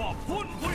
vor 100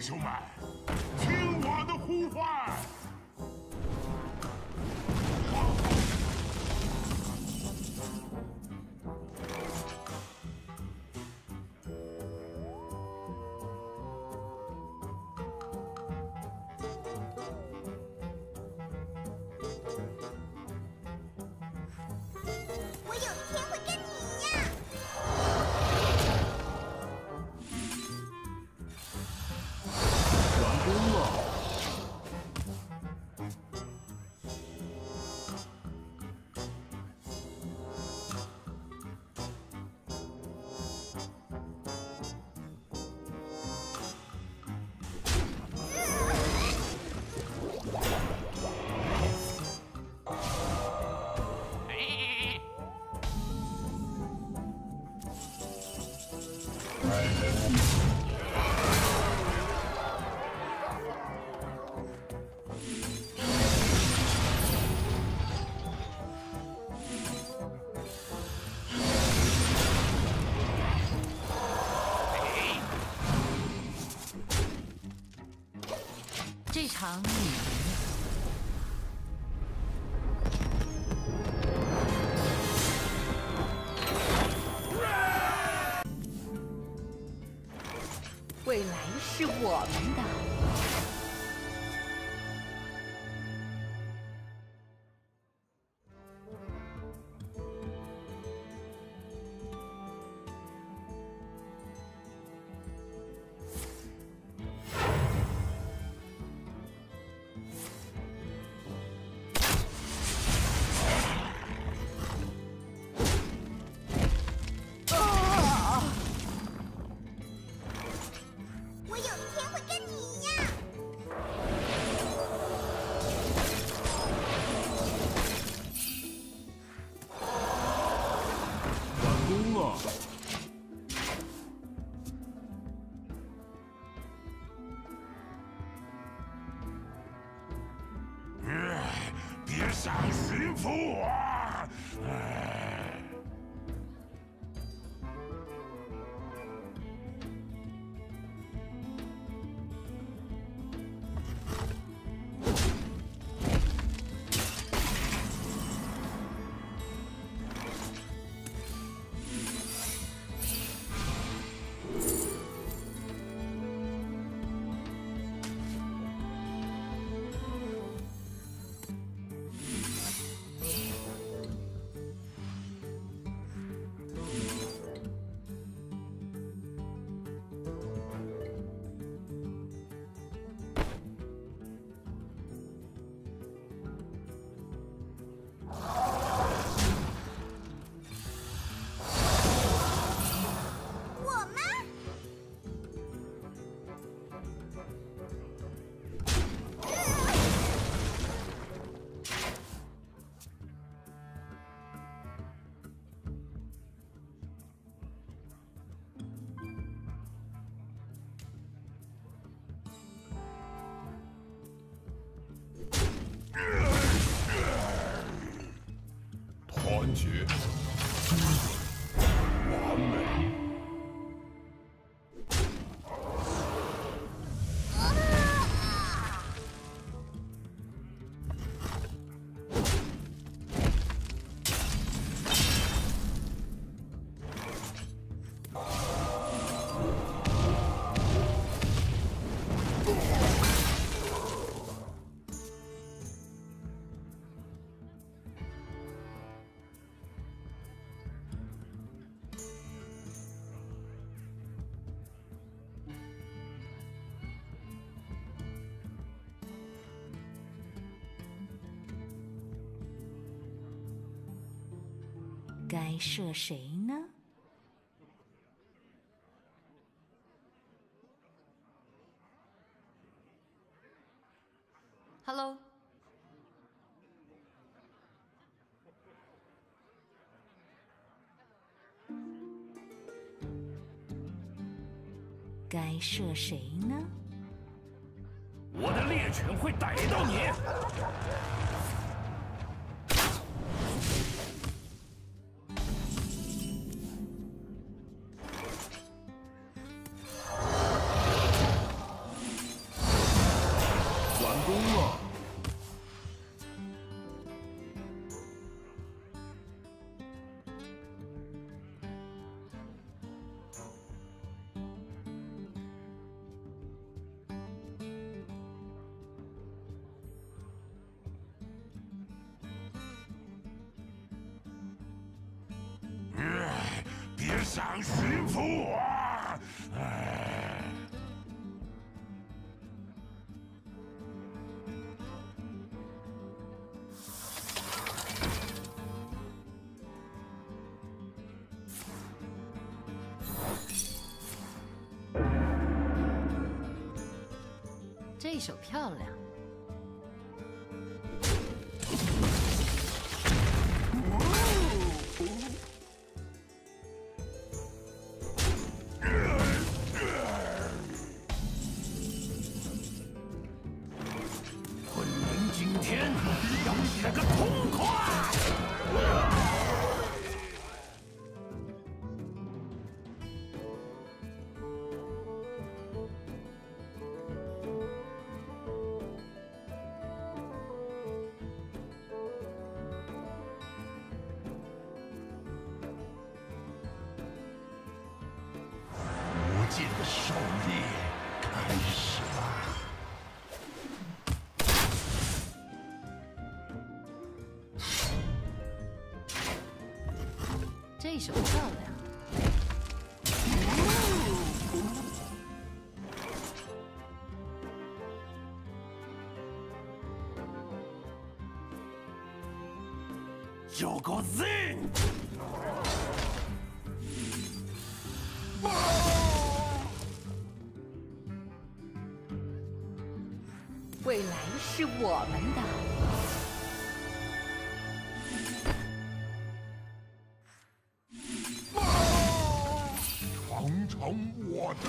弟兄们，是我们的。该射谁呢？Hello，该射谁呢？我的猎犬会逮到你。想驯服我？这手漂亮。Good. 这手漂亮。有个 Z。未来是我们的，尝尝我的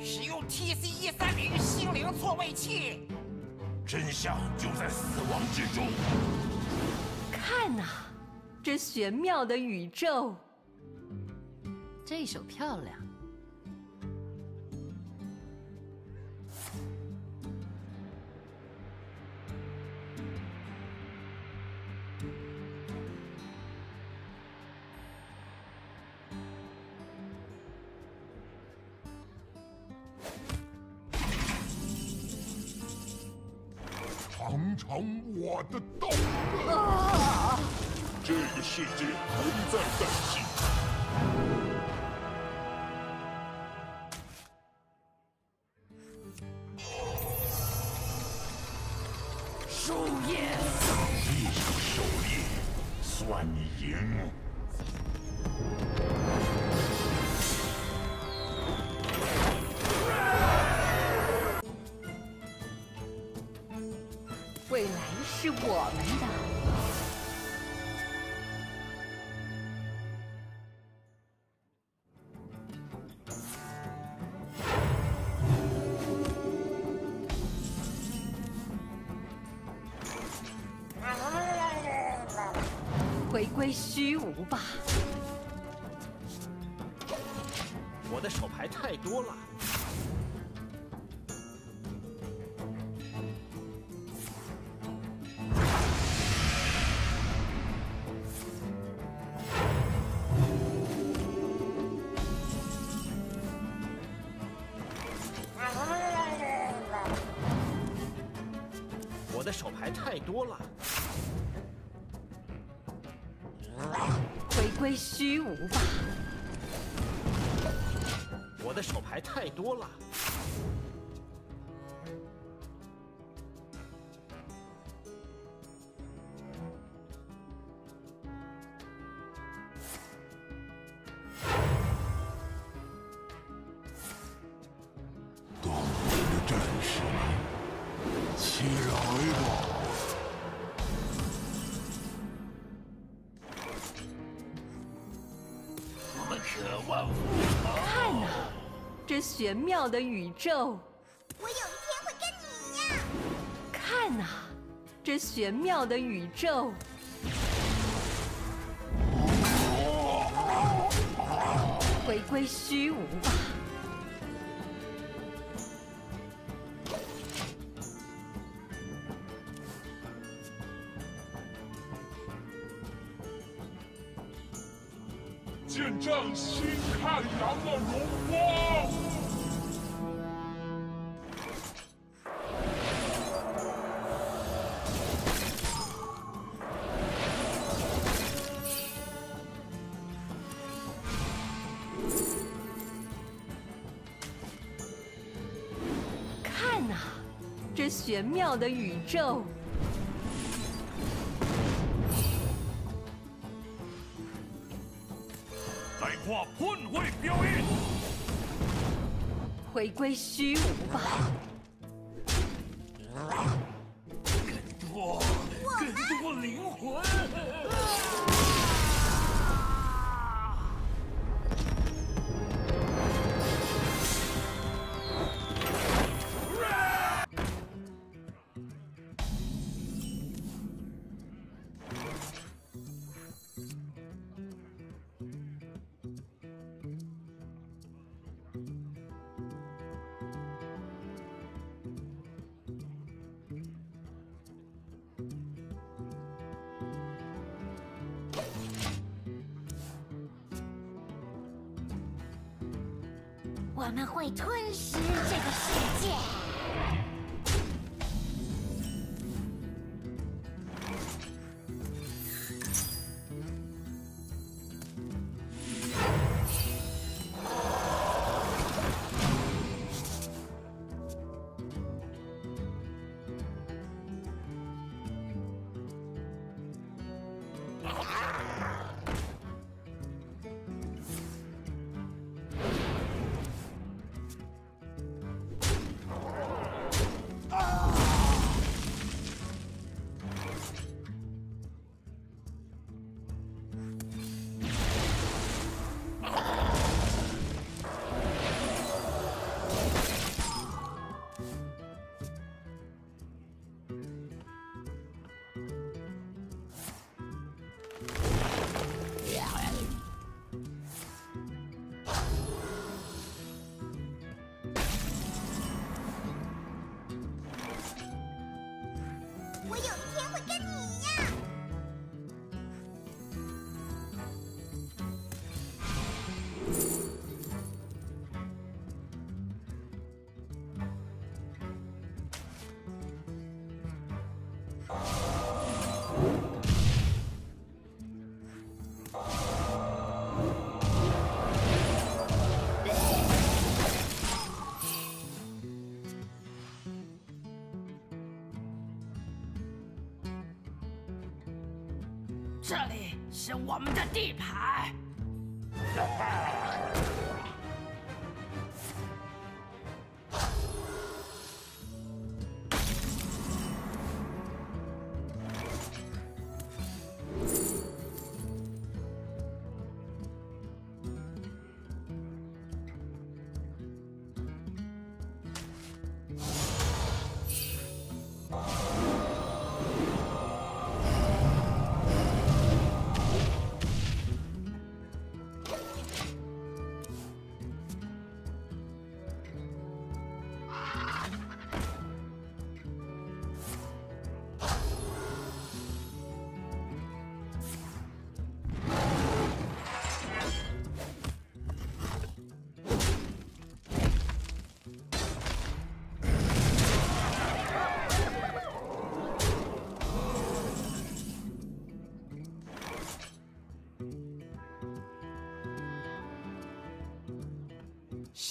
使用 TC 一三零心灵错位器。真相就在死亡之中。看呐，这玄妙的宇宙。这手漂亮。尝尝我的刀！这个世界还在担心。狩猎，一场狩猎，算你赢。归虚无吧。我的手牌太多了。我的手牌太多了。玄妙的宇宙。我有一天会跟你一样。看呐，这玄妙的宇宙。回归虚无吧。玄妙的宇宙。来跨混位表演。回归虚无吧。们会吞噬这个世界。是我们的地盘。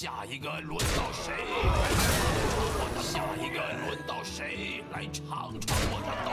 下一个轮到谁？我的下一个轮到谁来尝尝我的刀